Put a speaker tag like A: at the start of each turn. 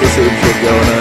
A: get the same shit going on.